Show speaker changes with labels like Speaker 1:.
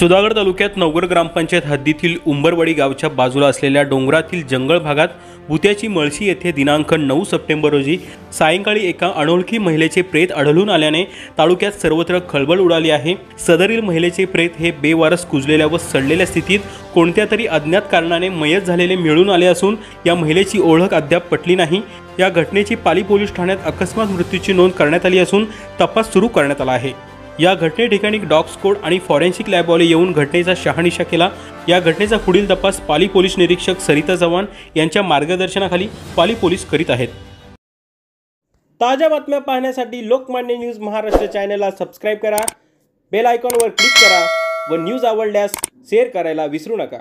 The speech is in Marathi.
Speaker 1: सुधागड तालुक्यात नवगर ग्रामपंचायत हद्दीतील उंबरवाडी गावच्या बाजूला असलेल्या डोंगरातील जंगल भागात भुत्याची मळशी येथे दिनांक नऊ सप्टेंबर रोजी सायंकाळी एका अनोळखी महिलेचे प्रेत आढळून आल्याने तालुक्यात सर्वत्र खळबळ उडाली आहे. सदरील महिलेचे प्रेत हे बेवारस कुजलेल्या व सडलेल्या स्थितीत कोणत्या तरी अज्ञात कारणाने मयत झालेले मिळून आले असून या महिलेची ओळख अद्याप पटली नाही. या घटनेची पाली पोलीस ठाण्यात अकस्मात मृत्यूची नोंद करण्यात आली असून तपास सुरू करण्यात आला आहे. या घटने ठिकाणी डॉग स्कोड आणि फॉरेन्सिक लॅबवाले येऊन घटनेचा शहानिशा केला. या घटनेचा पुढील तपास पाली पोलीस निरीक्षक सरिता चव्हाण यांच्या मार्गदर्शनाखाली पाली पोलीस करीत आहेत. ताज्या बातम्या पाहण्यासाठी लोकमान्य न्यूज महाराष्ट्र चॅनलला सबस्क्राईब करा बेल आयकॉनवर क्लिक करा व न्यूज आवडल्यास शेअर करायला विसरू नका.